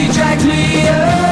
she dragged me up.